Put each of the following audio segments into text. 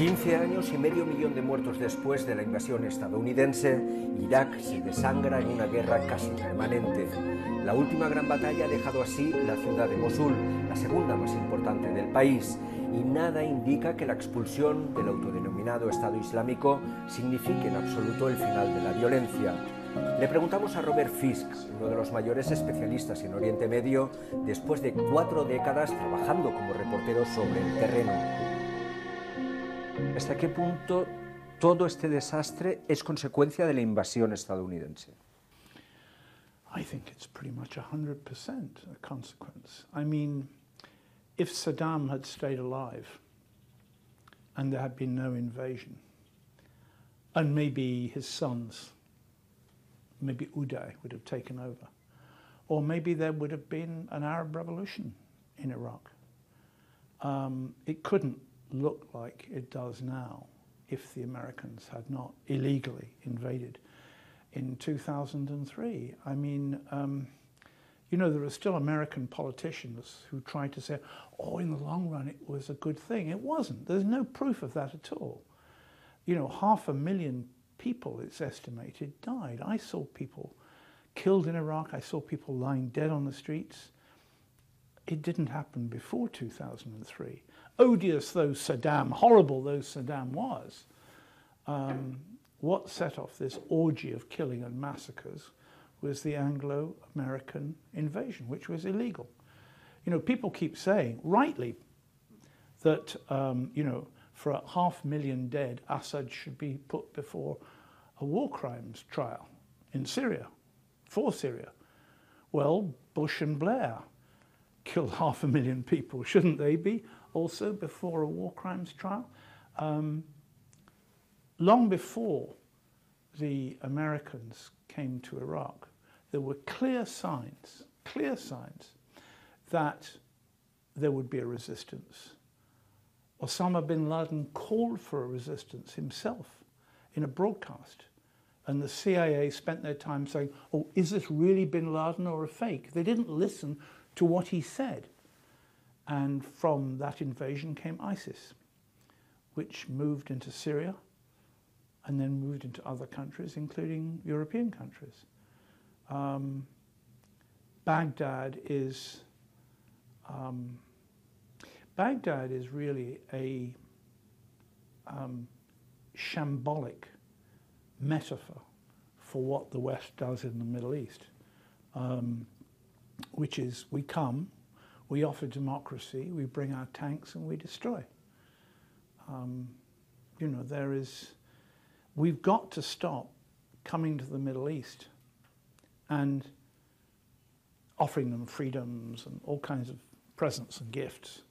15 años y medio millón de muertos después de la invasión estadounidense, Irak se desangra en una guerra casi permanente. La última gran batalla ha dejado así la ciudad de Mosul, la segunda más importante del país, y nada indica que la expulsión del autodenominado Estado Islámico signifique en absoluto el final de la violencia. Le preguntamos a Robert Fisk, uno de los mayores especialistas en Oriente Medio, después de cuatro décadas trabajando como reportero sobre el terreno. ¿Hasta qué punto todo este desastre es consecuencia de la invasión estadounidense? I think it's pretty much 100% a consequence. I mean, if Saddam had stayed alive and there had been no invasion, and maybe his sons maybe Uday would have taken over. Or maybe there would have been an Arab revolution in Iraq. Um, it couldn't look like it does now if the Americans had not illegally invaded in 2003. I mean, um, you know, there are still American politicians who try to say, oh, in the long run, it was a good thing. It wasn't. There's no proof of that at all. You know, half a million people, it's estimated, died. I saw people killed in Iraq. I saw people lying dead on the streets. It didn't happen before 2003. Odious though Saddam, horrible though Saddam was, um, what set off this orgy of killing and massacres was the Anglo-American invasion, which was illegal. You know, people keep saying, rightly, that, um, you know, for a half million dead, Assad should be put before a war crimes trial in Syria, for Syria. Well, Bush and Blair killed half a million people. Shouldn't they be also before a war crimes trial? Um, long before the Americans came to Iraq, there were clear signs, clear signs that there would be a resistance Osama bin Laden called for a resistance himself in a broadcast. And the CIA spent their time saying, oh, is this really bin Laden or a fake? They didn't listen to what he said. And from that invasion came ISIS, which moved into Syria and then moved into other countries, including European countries. Um, Baghdad is um, Baghdad is really a um, shambolic metaphor for what the West does in the Middle East, um, which is we come, we offer democracy, we bring our tanks and we destroy. Um, you know, there is, we've got to stop coming to the Middle East and offering them freedoms and all kinds of presents and gifts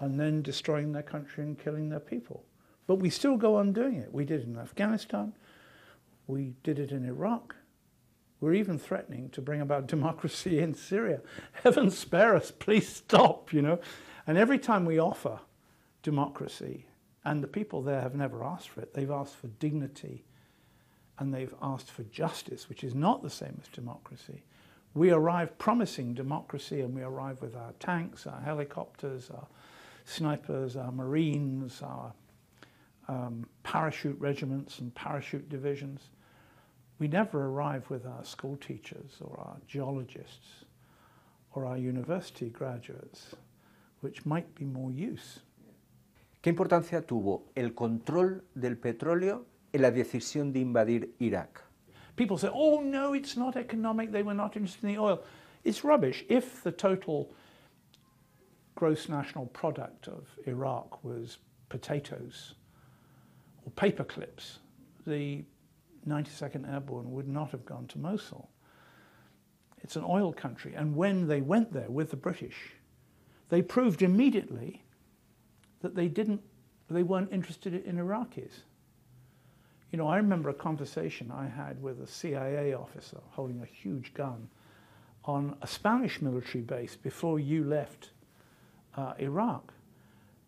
and then destroying their country and killing their people. But we still go on doing it. We did it in Afghanistan. We did it in Iraq. We're even threatening to bring about democracy in Syria. Heaven spare us, please stop, you know. And every time we offer democracy, and the people there have never asked for it, they've asked for dignity and they've asked for justice, which is not the same as democracy. We arrive promising democracy and we arrive with our tanks, our helicopters, our snipers, our Marines, our um, parachute regiments and parachute divisions. We never arrive with our school teachers or our geologists or our university graduates, which might be more use. ¿Qué importancia tuvo el control del petróleo en la decisión de invadir Irak? People say, oh no, it's not economic, they were not interested in the oil. It's rubbish. If the total gross national product of Iraq was potatoes or paper clips, the 92nd Airborne would not have gone to Mosul. It's an oil country. And when they went there with the British, they proved immediately that they didn't, they weren't interested in Iraqis. You know, I remember a conversation I had with a CIA officer holding a huge gun on a Spanish military base before you left uh, Iraq.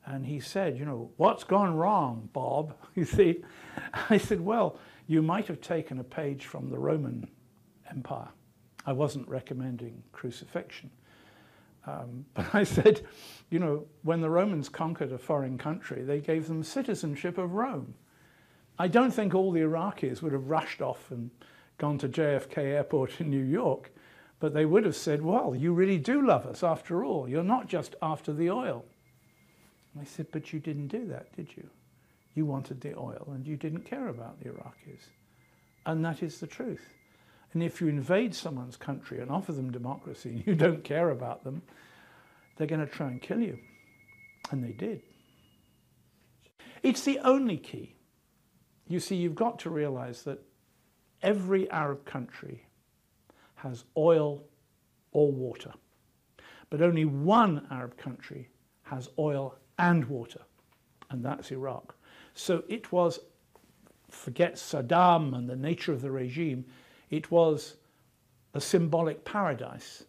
And he said, you know, what's gone wrong, Bob? You see, I said, well, you might have taken a page from the Roman Empire. I wasn't recommending crucifixion. Um, but I said, you know, when the Romans conquered a foreign country, they gave them citizenship of Rome. I don't think all the Iraqis would have rushed off and gone to JFK Airport in New York, but they would have said, well, you really do love us after all. You're not just after the oil. I said, but you didn't do that, did you? You wanted the oil and you didn't care about the Iraqis. And that is the truth. And if you invade someone's country and offer them democracy and you don't care about them, they're going to try and kill you. And they did. It's the only key. You see, you've got to realize that every Arab country has oil or water. But only one Arab country has oil and water, and that's Iraq. So it was, forget Saddam and the nature of the regime, it was a symbolic paradise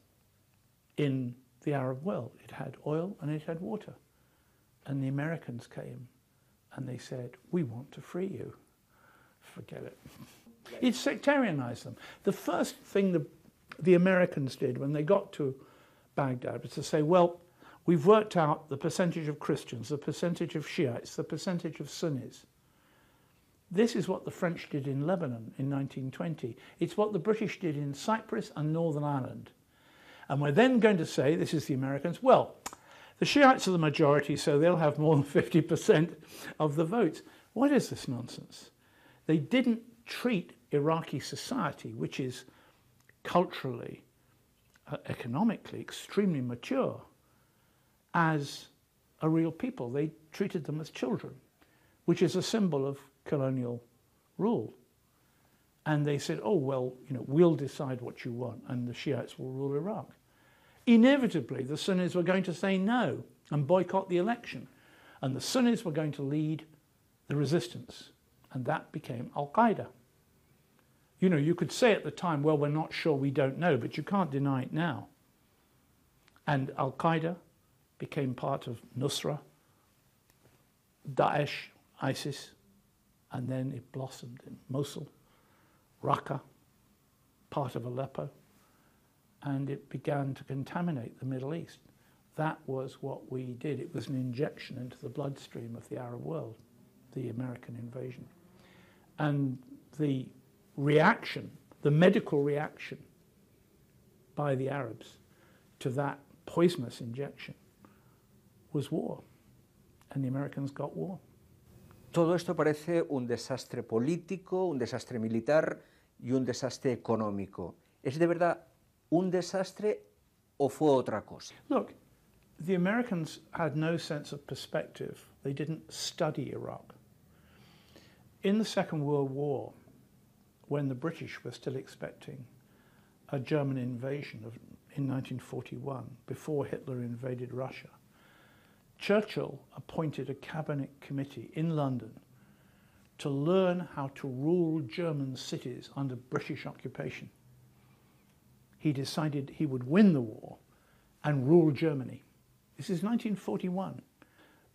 in the Arab world. It had oil and it had water. And the Americans came and they said, we want to free you. Forget it. It sectarianized them. The first thing the, the Americans did when they got to Baghdad was to say, well, we've worked out the percentage of Christians, the percentage of Shiites, the percentage of Sunnis. This is what the French did in Lebanon in 1920. It's what the British did in Cyprus and Northern Ireland. And we're then going to say, this is the Americans, well, the Shiites are the majority, so they'll have more than 50% of the votes. What is this nonsense? They didn't treat Iraqi society, which is culturally, uh, economically extremely mature, as a real people. They treated them as children, which is a symbol of colonial rule. And they said, oh, well, you know, we'll decide what you want and the Shiites will rule Iraq. Inevitably, the Sunnis were going to say no and boycott the election. And the Sunnis were going to lead the resistance. And that became Al-Qaeda. You know, you could say at the time, well, we're not sure, we don't know, but you can't deny it now. And Al-Qaeda became part of Nusra, Daesh, ISIS, and then it blossomed in Mosul, Raqqa, part of Aleppo, and it began to contaminate the Middle East. That was what we did. It was an injection into the bloodstream of the Arab world, the American invasion. And the reaction, the medical reaction by the Arabs to that poisonous injection was war. And the Americans got war. Todo esto parece un desastre político, un desastre militar y un desastre económico. ¿Es de verdad un desastre o fue otra cosa? Look, the Americans had no sense of perspective. They didn't study Iraq. In the Second World War, when the British were still expecting a German invasion of, in 1941, before Hitler invaded Russia, Churchill appointed a cabinet committee in London to learn how to rule German cities under British occupation. He decided he would win the war and rule Germany. This is 1941.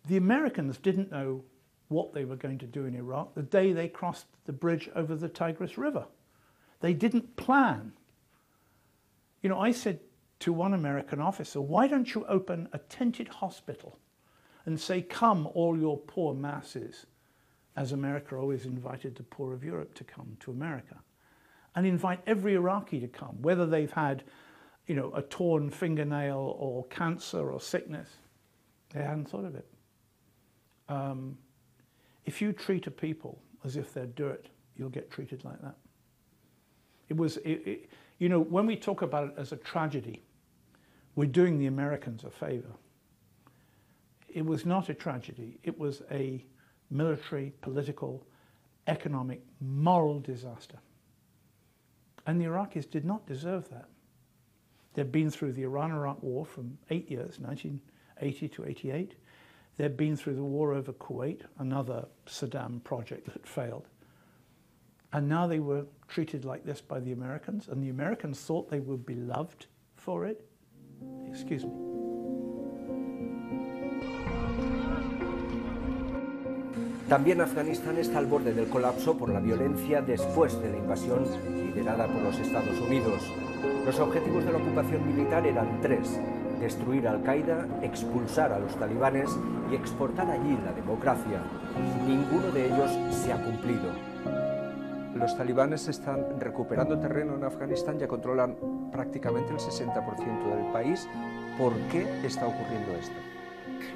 The Americans didn't know what they were going to do in Iraq the day they crossed the bridge over the Tigris River. They didn't plan. You know, I said to one American officer, why don't you open a tented hospital and say, Come, all your poor masses, as America always invited the poor of Europe to come to America, and invite every Iraqi to come, whether they've had you know, a torn fingernail or cancer or sickness. They hadn't thought of it. Um, if you treat a people as if they're dirt, you'll get treated like that. It was, it, it, you know, when we talk about it as a tragedy, we're doing the Americans a favor it was not a tragedy. It was a military, political, economic, moral disaster. And the Iraqis did not deserve that. They'd been through the Iran-Iraq war from eight years, 1980 to 88. They'd been through the war over Kuwait, another Saddam project that failed. And now they were treated like this by the Americans, and the Americans thought they would be loved for it. Excuse me. También Afganistán está al borde del colapso por la violencia después de la invasión liderada por los Estados Unidos. Los objetivos de la ocupación militar eran tres. destruir a Al-Qaeda, expulsar a los talibanes y exportar allí la democracia. Ninguno de ellos se ha cumplido. Los talibanes están recuperando terreno en Afganistán, ya controlan prácticamente el 60% del país. ¿Por qué está ocurriendo esto?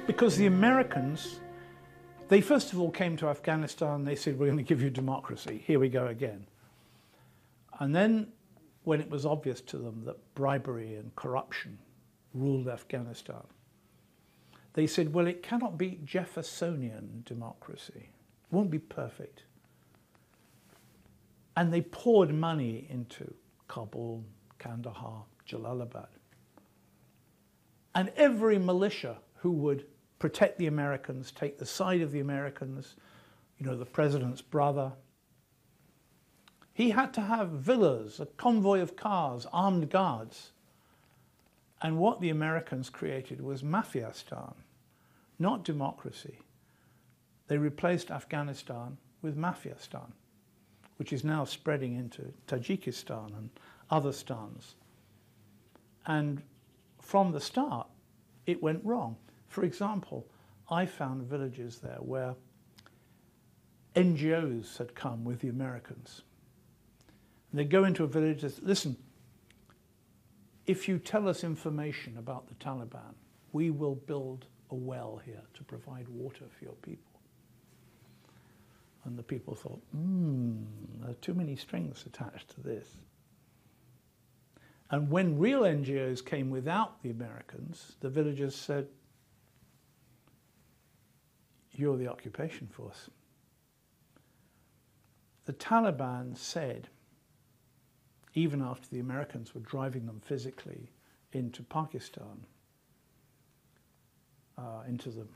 Because the Americans, they first of all came to Afghanistan, they said, we're going to give you democracy. Here we go again. And then, when it was obvious to them that bribery and corruption ruled Afghanistan, they said, well, it cannot be Jeffersonian democracy. It won't be perfect. And they poured money into Kabul, Kandahar, Jalalabad. And every militia who would protect the Americans, take the side of the Americans, you know, the president's brother, he had to have villas, a convoy of cars, armed guards. And what the Americans created was Mafiastan, not democracy. They replaced Afghanistan with Mafiastan, which is now spreading into Tajikistan and other stans. And from the start, it went wrong. For example, I found villages there where NGOs had come with the Americans they go into a village and say, listen, if you tell us information about the Taliban, we will build a well here to provide water for your people. And the people thought, hmm, there are too many strings attached to this. And when real NGOs came without the Americans, the villagers said, you're the occupation force. The Taliban said, even after the Americans were driving them physically into Pakistan, uh, into the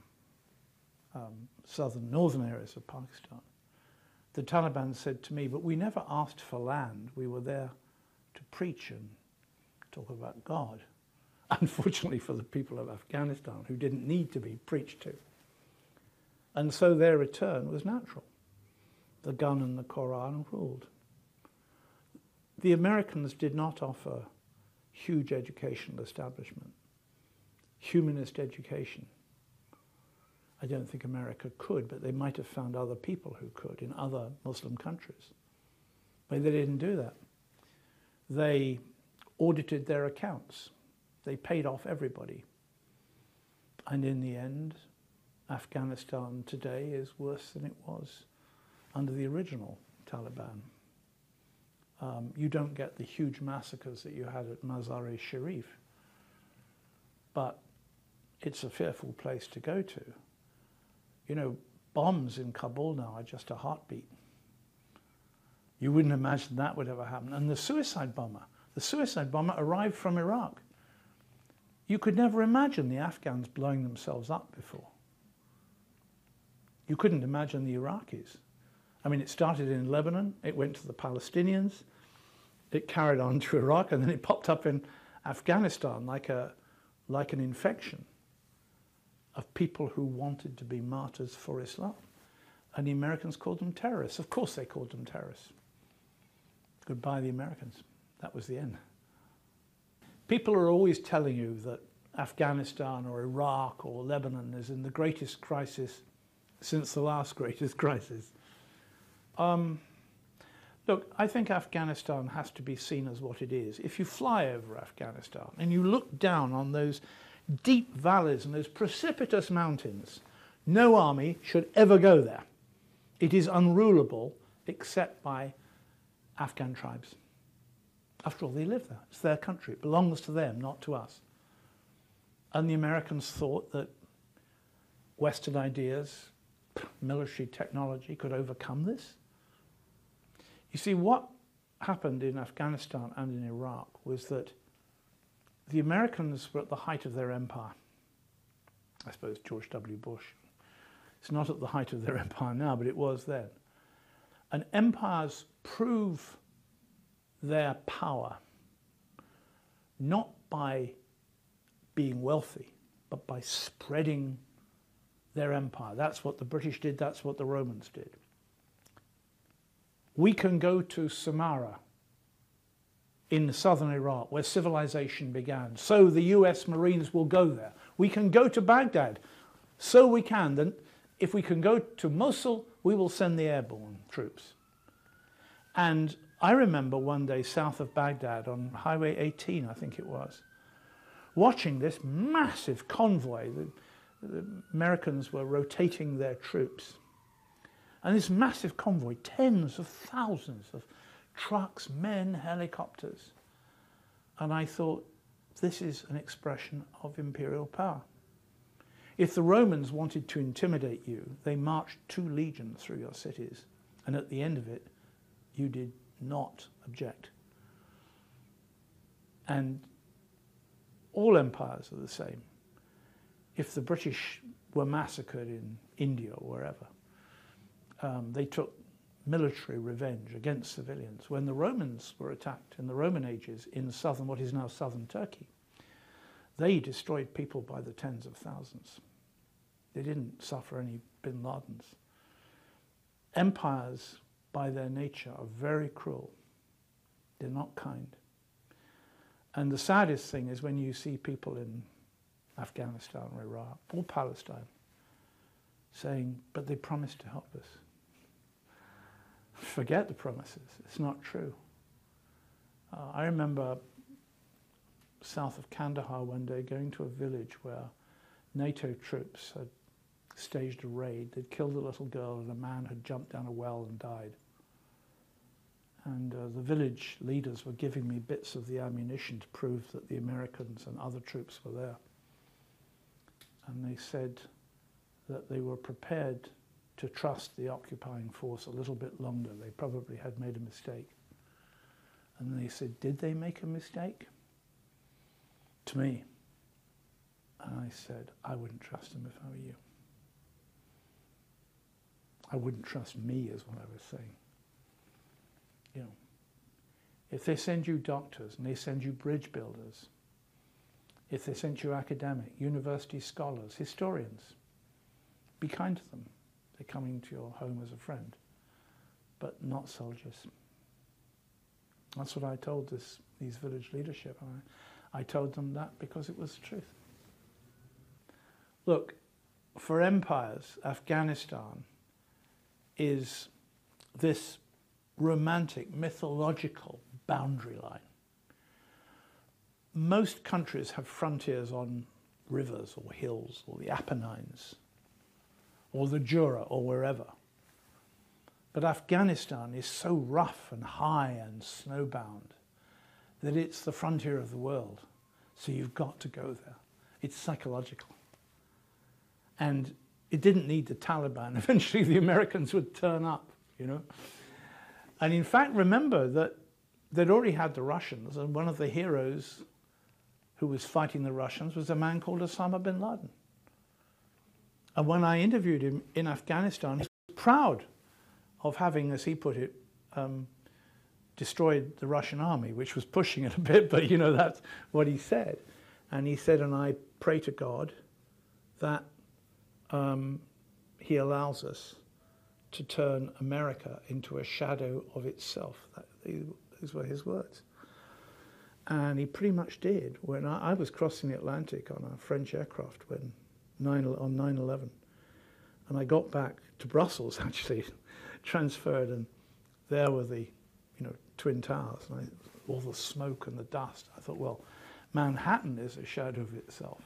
um, southern, northern areas of Pakistan, the Taliban said to me, but we never asked for land. We were there to preach and talk about God. Unfortunately for the people of Afghanistan, who didn't need to be preached to. And so their return was natural. The gun and the Quran ruled. The Americans did not offer huge educational establishment, humanist education. I don't think America could, but they might have found other people who could in other Muslim countries. But they didn't do that. They audited their accounts. They paid off everybody. And in the end, Afghanistan today is worse than it was under the original Taliban um, you don't get the huge massacres that you had at Mazar-e Sharif. But it's a fearful place to go to. You know, bombs in Kabul now are just a heartbeat. You wouldn't imagine that would ever happen. And the suicide bomber, the suicide bomber arrived from Iraq. You could never imagine the Afghans blowing themselves up before. You couldn't imagine the Iraqis. I mean, it started in Lebanon, it went to the Palestinians, it carried on to Iraq, and then it popped up in Afghanistan like, a, like an infection of people who wanted to be martyrs for Islam. And the Americans called them terrorists. Of course they called them terrorists. Goodbye, the Americans. That was the end. People are always telling you that Afghanistan or Iraq or Lebanon is in the greatest crisis since the last greatest crisis. Um, look, I think Afghanistan has to be seen as what it is. If you fly over Afghanistan and you look down on those deep valleys and those precipitous mountains, no army should ever go there. It is unrulable except by Afghan tribes. After all, they live there. It's their country. It belongs to them, not to us. And the Americans thought that Western ideas, military technology could overcome this. You see, what happened in Afghanistan and in Iraq was that the Americans were at the height of their empire. I suppose George W. Bush. It's not at the height of their empire now, but it was then. And empires prove their power not by being wealthy, but by spreading their empire. That's what the British did, that's what the Romans did. We can go to Samarra in southern Iraq, where civilization began. So the US Marines will go there. We can go to Baghdad. So we can. Then if we can go to Mosul, we will send the airborne troops. And I remember one day south of Baghdad on Highway 18, I think it was, watching this massive convoy. The, Americans were rotating their troops. And this massive convoy, tens of thousands of trucks, men, helicopters. And I thought, this is an expression of imperial power. If the Romans wanted to intimidate you, they marched two legions through your cities, and at the end of it, you did not object. And all empires are the same. If the British were massacred in India or wherever, um, they took military revenge against civilians. When the Romans were attacked in the Roman ages in southern, what is now southern Turkey, they destroyed people by the tens of thousands. They didn't suffer any bin Ladens. Empires, by their nature, are very cruel. They're not kind. And the saddest thing is when you see people in Afghanistan or Iraq or Palestine saying, but they promised to help us. Forget the promises. It's not true. Uh, I remember south of Kandahar one day going to a village where NATO troops had staged a raid. They'd killed a little girl and a man had jumped down a well and died. And uh, the village leaders were giving me bits of the ammunition to prove that the Americans and other troops were there. And they said that they were prepared to trust the occupying force a little bit longer. They probably had made a mistake. And they said, Did they make a mistake? To me. And I said, I wouldn't trust them if I were you. I wouldn't trust me, is what I was saying. You know, if they send you doctors and they send you bridge builders, if they send you academic, university scholars, historians, be kind to them. They're coming to your home as a friend, but not soldiers. That's what I told this, these village leadership. I, I told them that because it was the truth. Look, for empires, Afghanistan is this romantic, mythological boundary line. Most countries have frontiers on rivers or hills or the Apennines or the Jura or wherever. But Afghanistan is so rough and high and snowbound that it's the frontier of the world. So you've got to go there. It's psychological. And it didn't need the Taliban. Eventually, the Americans would turn up, you know. And in fact, remember that they'd already had the Russians, and one of the heroes who was fighting the Russians was a man called Osama bin Laden. And when I interviewed him in Afghanistan, he was proud of having, as he put it, um, destroyed the Russian army, which was pushing it a bit, but you know, that's what he said. And he said, and I pray to God that um, he allows us to turn America into a shadow of itself. That, these were his words. And he pretty much did. When I, I was crossing the Atlantic on a French aircraft when 9, on 9-11, and I got back to Brussels, actually, transferred, and there were the, you know, Twin Towers, and I, all the smoke and the dust. I thought, well, Manhattan is a shadow of itself.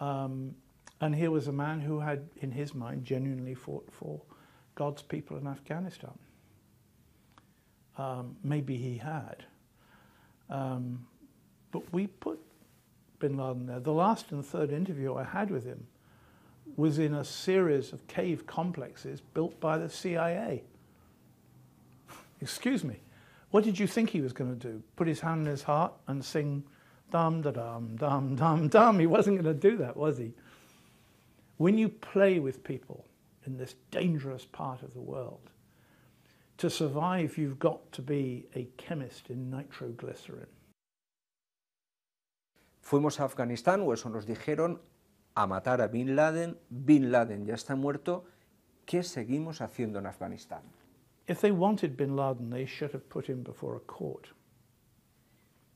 Um, and here was a man who had, in his mind, genuinely fought for God's people in Afghanistan. Um, maybe he had. Um, but we put bin Laden there. The last and third interview I had with him was in a series of cave complexes built by the CIA. Excuse me. What did you think he was going to do? Put his hand in his heart and sing dum da dum dum dum dum? He wasn't going to do that, was he? When you play with people in this dangerous part of the world, to survive, you've got to be a chemist in nitroglycerin. Fuimos a Afganistán, o eso nos dijeron, a matar a Bin Laden. Bin Laden ya está muerto. ¿Qué seguimos haciendo en Afganistán? If they wanted Bin Laden, they should have put him before a court.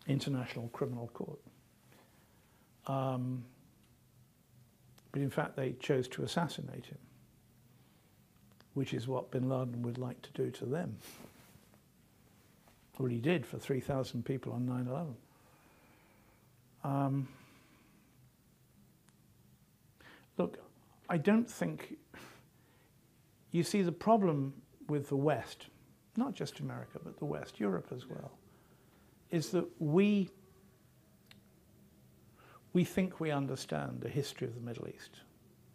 International Criminal Court. Um, but in fact, they chose to assassinate him, which is what bin Laden would like to do to them. Well, he did for 3,000 people on 9 11. Um, look, I don't think. You see, the problem with the West, not just America, but the West, Europe as well, is that we we think we understand the history of the Middle East.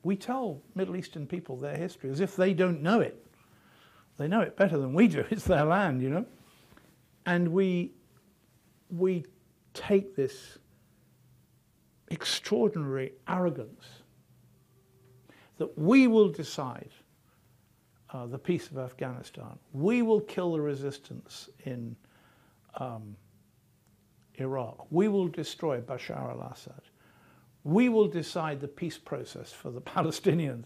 We tell Middle Eastern people their history as if they don't know it. They know it better than we do. It's their land, you know. And we we take this extraordinary arrogance that we will decide uh, the peace of Afghanistan. We will kill the resistance in um, Iraq. We will destroy Bashar al-Assad. We will decide the peace process for the Palestinians.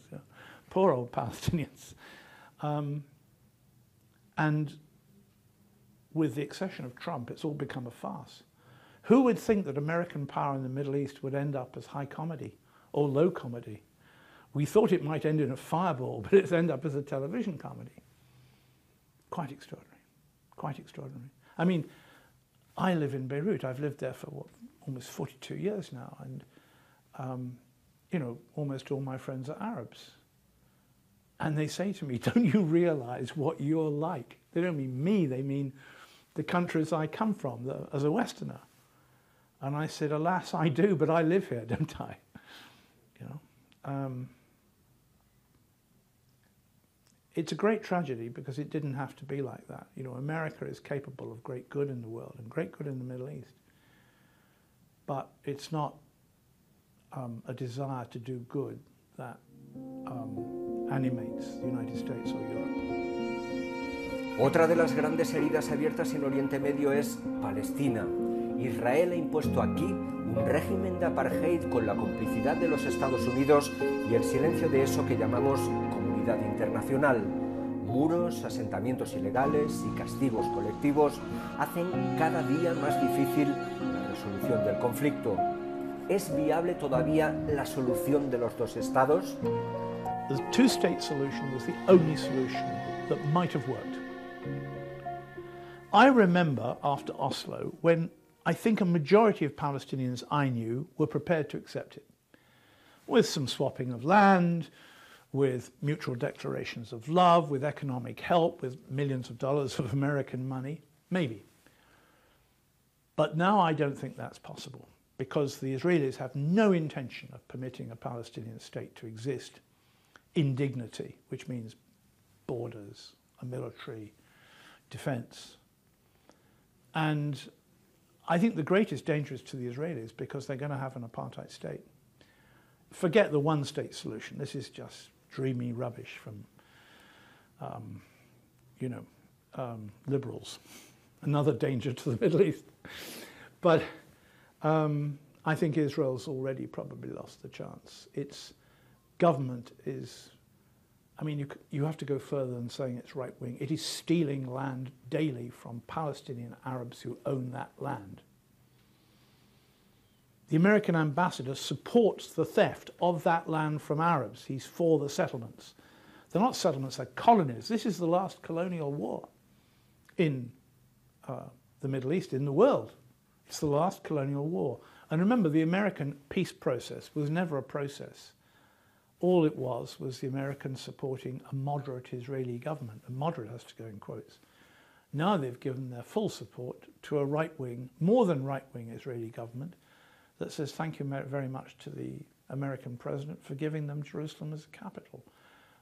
Poor old Palestinians. Um, and with the accession of Trump, it's all become a farce. Who would think that American power in the Middle East would end up as high comedy or low comedy? We thought it might end in a fireball, but it's end up as a television comedy. Quite extraordinary. Quite extraordinary. I mean, I live in Beirut. I've lived there for what, almost 42 years now, and um, you know, almost all my friends are Arabs. And they say to me, "Don't you realize what you're like?" They don't mean me; they mean the countries I come from the, as a Westerner. And I said, "Alas, I do, but I live here, don't I?" You know. Um, it's a great tragedy because it didn't have to be like that. You know, America is capable of great good in the world and great good in the Middle East. But it's not um, a desire to do good that um, animates the United States or Europe. Otra de las grandes heridas abiertas en Oriente Medio es Palestina. Israel ha impuesto aquí un régimen de apartheid con la complicidad de los Estados Unidos y el silencio de eso que llamamos internacional. Muros, asentamientos ilegales y castigos colectivos hacen cada día más difícil la resolución del conflicto. ¿Es viable todavía la solución de los dos estados? The two-state solution was the only solution that might have worked. I remember after Oslo when I think a majority of Palestinians I knew were prepared to accept it, with some swapping of land, with mutual declarations of love, with economic help, with millions of dollars of American money? Maybe. But now I don't think that's possible because the Israelis have no intention of permitting a Palestinian state to exist in dignity, which means borders, a military defense. And I think the greatest danger is to the Israelis because they're going to have an apartheid state. Forget the one state solution. This is just dreamy rubbish from, um, you know, um, liberals. Another danger to the Middle East. But um, I think Israel's already probably lost the chance. Its government is, I mean, you, you have to go further than saying it's right wing. It is stealing land daily from Palestinian Arabs who own that land. The American ambassador supports the theft of that land from Arabs. He's for the settlements. They're not settlements, they're colonies. This is the last colonial war in uh, the Middle East, in the world. It's the last colonial war. And remember, the American peace process was never a process. All it was was the Americans supporting a moderate Israeli government. A moderate has to go in quotes. Now they've given their full support to a right wing, more than right wing Israeli government that says thank you very much to the American president for giving them Jerusalem as a capital.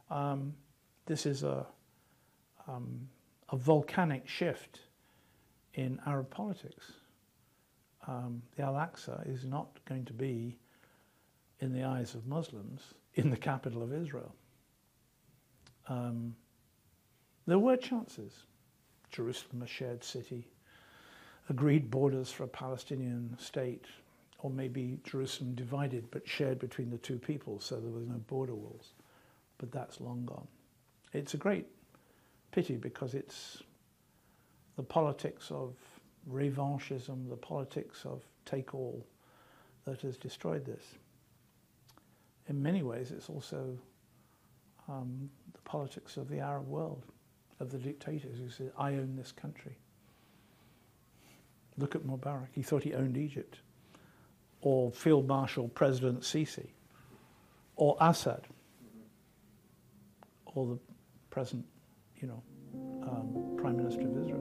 Um, this is a, um, a volcanic shift in Arab politics. Um, the Al-Aqsa is not going to be, in the eyes of Muslims, in the capital of Israel. Um, there were chances. Jerusalem, a shared city, agreed borders for a Palestinian state, or maybe Jerusalem divided but shared between the two peoples, so there was no border walls. But that's long gone. It's a great pity because it's the politics of revanchism, the politics of take all that has destroyed this. In many ways, it's also um, the politics of the Arab world, of the dictators who say, I own this country. Look at Mubarak. He thought he owned Egypt. Or Field Marshal President Sisi. Or Assad. Or the present, you know, um, Prime Minister of Israel.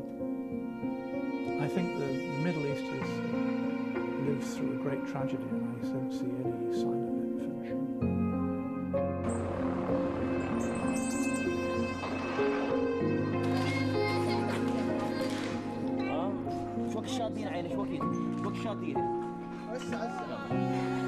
I think the Middle East has lived through a great tragedy and I don't see any sign of it finishing. اه شو وقت شادين عيني شو وقت شو وقت شادين هسه هسه